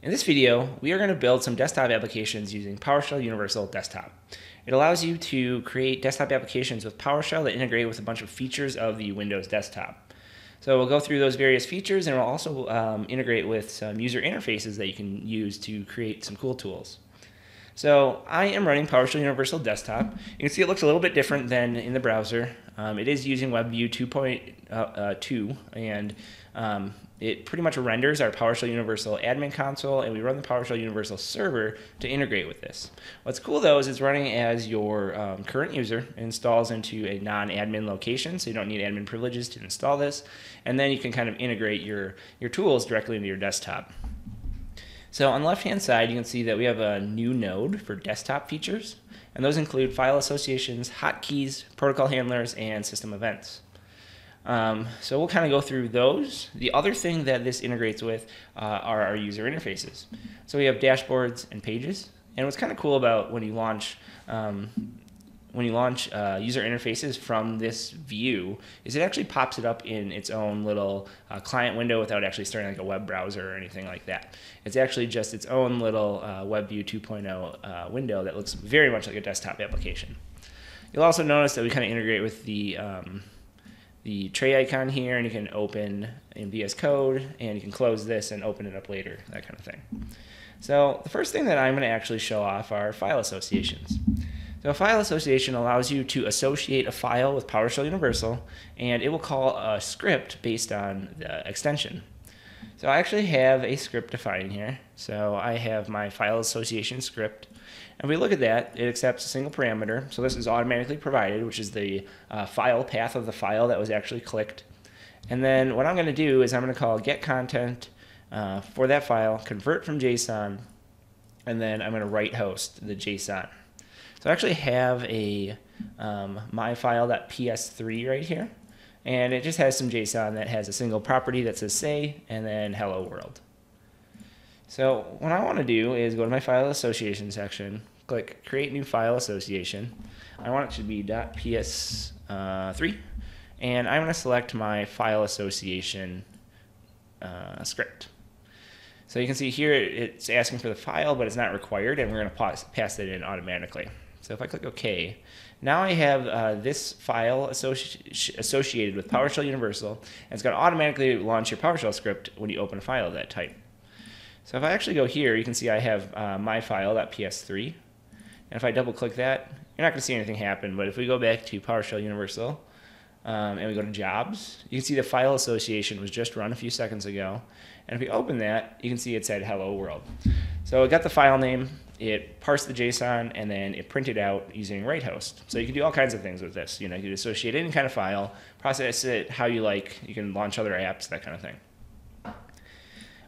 In this video, we are going to build some desktop applications using PowerShell Universal Desktop. It allows you to create desktop applications with PowerShell that integrate with a bunch of features of the Windows desktop. So we'll go through those various features and we'll also um, integrate with some user interfaces that you can use to create some cool tools. So I am running PowerShell Universal Desktop. You can see it looks a little bit different than in the browser. Um, it is using WebView 2.2 uh, uh, and um, it pretty much renders our PowerShell Universal admin console and we run the PowerShell Universal server to integrate with this. What's cool though is it's running as your um, current user installs into a non-admin location so you don't need admin privileges to install this and then you can kind of integrate your, your tools directly into your desktop. So on the left hand side you can see that we have a new node for desktop features and those include file associations, hotkeys, protocol handlers, and system events. Um, so we'll kind of go through those. The other thing that this integrates with uh, are our user interfaces. So we have dashboards and pages. And what's kind of cool about when you launch um, when you launch uh, user interfaces from this view is it actually pops it up in its own little uh, client window without actually starting like a web browser or anything like that. It's actually just its own little uh, WebView 2.0 uh, window that looks very much like a desktop application. You'll also notice that we kind of integrate with the um, the tray icon here and you can open in VS Code and you can close this and open it up later, that kind of thing. So the first thing that I'm going to actually show off are file associations. So a file association allows you to associate a file with PowerShell Universal and it will call a script based on the extension. So I actually have a script defined here. So I have my file association script and we look at that, it accepts a single parameter. So this is automatically provided, which is the uh, file path of the file that was actually clicked. And then what I'm going to do is I'm going to call get content uh, for that file, convert from JSON, and then I'm going to write host the JSON. So I actually have a um, myfile.ps3 right here. And it just has some JSON that has a single property that says say and then hello world. So what I want to do is go to my file association section, click create new file association. I want it to be .ps3 uh, and I'm going to select my file association uh, script. So you can see here it's asking for the file, but it's not required, and we're going to pass, it in automatically. So if I click OK, now I have uh, this file associ associated with PowerShell Universal, and it's going to automatically launch your PowerShell script when you open a file of that type. So if I actually go here, you can see I have uh, my file, that PS3. And if I double click that, you're not going to see anything happen. But if we go back to PowerShell Universal um, and we go to jobs, you can see the file association was just run a few seconds ago. And if we open that, you can see it said hello world. So it got the file name, it parsed the JSON, and then it printed out using write host. So you can do all kinds of things with this. You know, you can associate any kind of file, process it how you like. You can launch other apps, that kind of thing.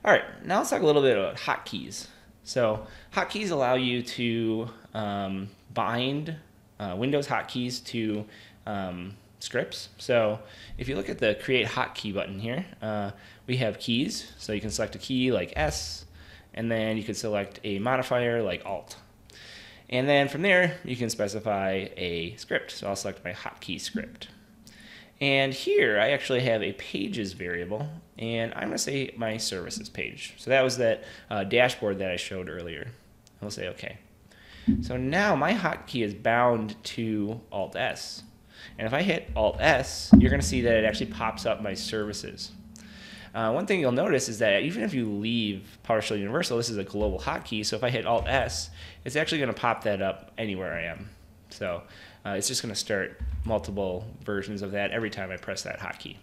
All right, now let's talk a little bit about hotkeys. So hotkeys allow you to um, bind uh, Windows hotkeys to um, scripts. So if you look at the create hotkey button here, uh, we have keys. So you can select a key like S, and then you can select a modifier like Alt. And then from there, you can specify a script. So I'll select my hotkey script. And here I actually have a pages variable, and I'm going to say my services page. So that was that uh, dashboard that I showed earlier. I'll say OK. So now my hotkey is bound to Alt S. And if I hit Alt S, you're going to see that it actually pops up my services. Uh, one thing you'll notice is that even if you leave PowerShell Universal, this is a global hotkey. So if I hit Alt S, it's actually going to pop that up anywhere I am. So uh, it's just going to start multiple versions of that every time I press that hotkey.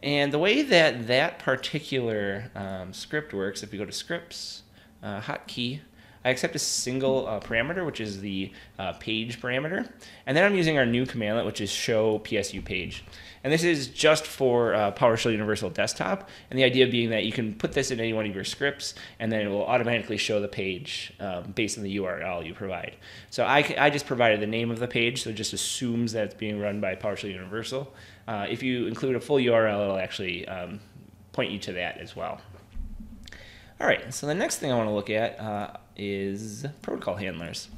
And the way that that particular um, script works, if we go to scripts, uh, hotkey, I accept a single uh, parameter, which is the uh, page parameter. And then I'm using our new commandlet, which is show PSU page. And this is just for uh, PowerShell Universal Desktop. And the idea being that you can put this in any one of your scripts, and then it will automatically show the page um, based on the URL you provide. So I, I just provided the name of the page, so it just assumes that it's being run by PowerShell Universal. Uh, if you include a full URL, it'll actually um, point you to that as well. All right, so the next thing I want to look at uh, is protocol handlers.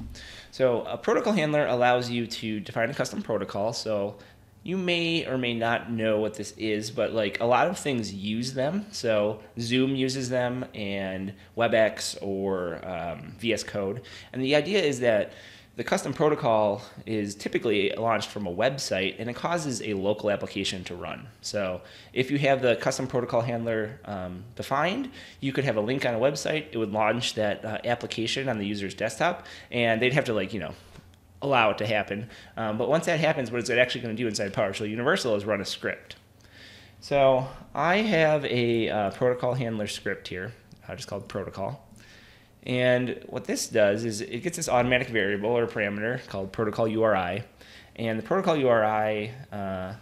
So a protocol handler allows you to define a custom protocol. So you may or may not know what this is, but like a lot of things use them. So Zoom uses them, and WebEx or um, VS Code. And the idea is that the custom protocol is typically launched from a website and it causes a local application to run. So if you have the custom protocol handler um, defined, you could have a link on a website. It would launch that uh, application on the user's desktop and they'd have to like, you know, allow it to happen. Um, but once that happens, what is it actually going to do inside PowerShell Universal is run a script. So I have a uh, protocol handler script here, uh, just called protocol. And what this does is it gets this automatic variable or parameter called protocol URI. And the protocol URI uh,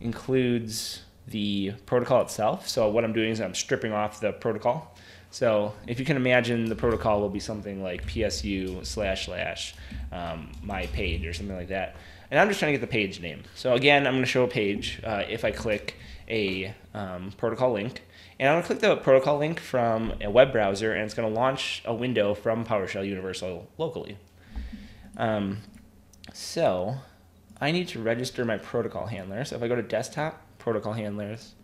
includes the protocol itself. So what I'm doing is I'm stripping off the protocol. So if you can imagine, the protocol will be something like PSU slash slash um, my page or something like that. And I'm just trying to get the page name. So again, I'm going to show a page uh, if I click a um, protocol link. And I'm going to click the protocol link from a web browser, and it's going to launch a window from PowerShell Universal locally. Um, so I need to register my protocol handler. So if I go to desktop, protocol handlers,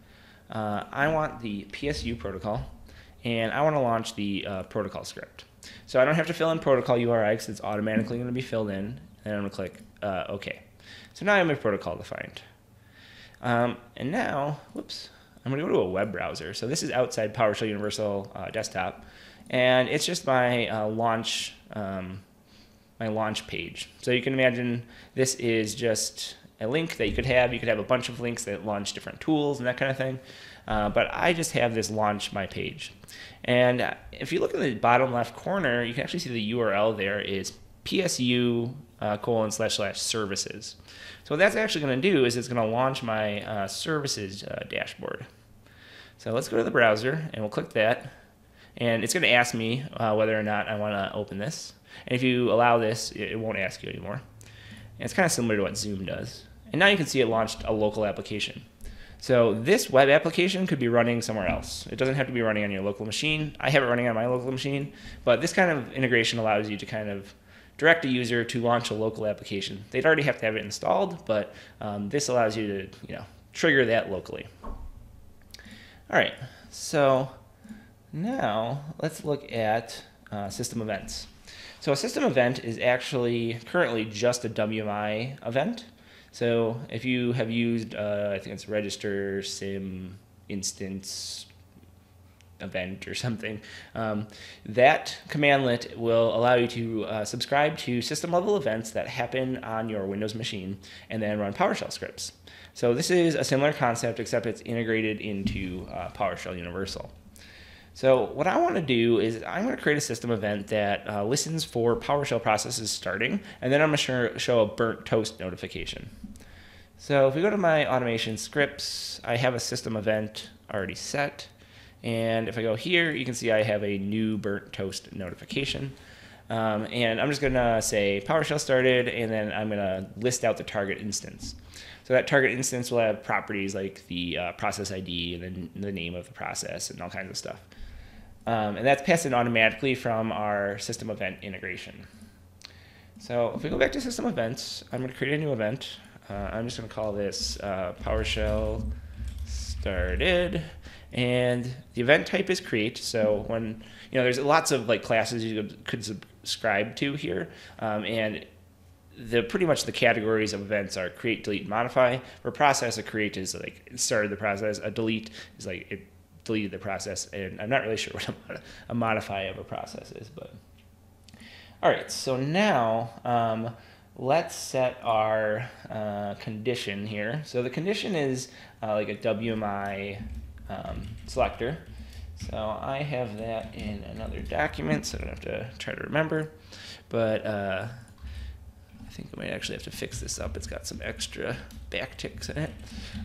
uh, I want the PSU protocol, and I want to launch the uh, protocol script. So I don't have to fill in protocol URI because it's automatically going to be filled in, and I'm going to click uh, OK. So now I have my protocol defined. Um, and now, whoops, I'm going to go to a web browser. So this is outside PowerShell Universal uh, Desktop, and it's just my uh, launch um, my launch page. So you can imagine this is just a link that you could have. You could have a bunch of links that launch different tools and that kind of thing. Uh, but I just have this launch my page. And if you look in the bottom left corner, you can actually see the URL there is psu uh, colon slash slash services. So what that's actually going to do is it's going to launch my uh, services uh, dashboard. So let's go to the browser and we'll click that. And it's going to ask me uh, whether or not I want to open this. And if you allow this, it won't ask you anymore. And it's kind of similar to what Zoom does. And now you can see it launched a local application. So this web application could be running somewhere else. It doesn't have to be running on your local machine. I have it running on my local machine, but this kind of integration allows you to kind of direct a user to launch a local application. They'd already have to have it installed, but um, this allows you to you know trigger that locally. All right, so now let's look at uh, system events. So a system event is actually currently just a WMI event. So if you have used, uh, I think it's register CIM instance event or something, um, that commandlet will allow you to uh, subscribe to system level events that happen on your Windows machine and then run PowerShell scripts. So this is a similar concept except it's integrated into uh, PowerShell Universal. So what I want to do is I'm going to create a system event that uh, listens for PowerShell processes starting, and then I'm going to show a burnt toast notification. So if we go to my automation scripts, I have a system event already set. And if I go here, you can see I have a new burnt toast notification. Um, and I'm just going to say PowerShell started, and then I'm going to list out the target instance. So that target instance will have properties like the uh, process ID and the name of the process and all kinds of stuff. Um, and that's passed in automatically from our system event integration. So if we go back to system events, I'm going to create a new event. Uh, I'm just going to call this uh, PowerShell started. And the event type is create. So when, you know, there's lots of like classes you could subscribe to here. Um, and the pretty much the categories of events are create, delete, modify. For process, a create is like it started the process. A delete is like it deleted the process, and I'm not really sure what a, a modify of a process is, but all right. So now um, let's set our uh, condition here. So the condition is uh, like a WMI um, selector. So I have that in another document, so I don't have to try to remember. But uh, think I might actually have to fix this up. It's got some extra backticks in it.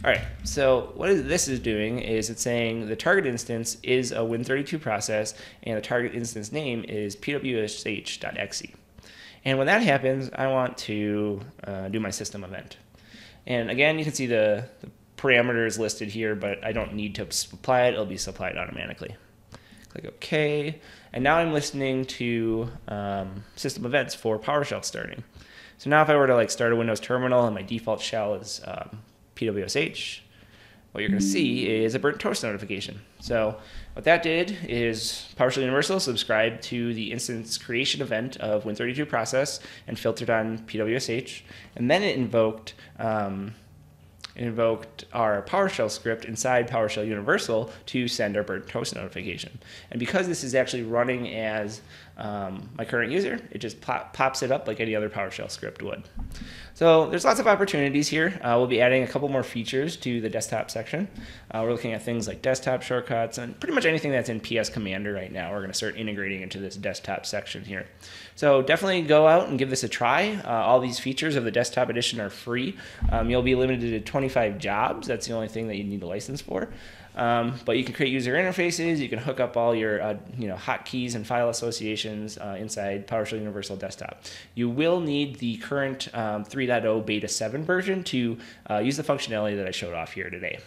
All right, so what this is doing is it's saying the target instance is a Win32 process, and the target instance name is pwsh.exe. And when that happens, I want to uh, do my system event. And again, you can see the, the parameters listed here, but I don't need to supply it. It'll be supplied automatically. Click OK. And now I'm listening to um, system events for PowerShell starting. So now if I were to like start a Windows terminal and my default shell is um, PWSH, what you're going to see is a burnt toast notification. So what that did is PowerShell Universal subscribed to the instance creation event of Win32 process and filtered on PWSH, and then it invoked um, invoked our PowerShell script inside PowerShell Universal to send our burnt toast notification. And because this is actually running as um, my current user, it just pop, pops it up like any other PowerShell script would. So there's lots of opportunities here. Uh, we'll be adding a couple more features to the desktop section. Uh, we're looking at things like desktop shortcuts and pretty much anything that's in PS Commander right now. We're going to start integrating into this desktop section here. So definitely go out and give this a try. Uh, all these features of the desktop edition are free. Um, you'll be limited to 25 jobs. That's the only thing that you need a license for. Um, but you can create user interfaces. You can hook up all your uh, you know hotkeys and file associations uh, inside PowerShell Universal Desktop. You will need the current um, 3.0 beta 7 version to uh, use the functionality that I showed off here today.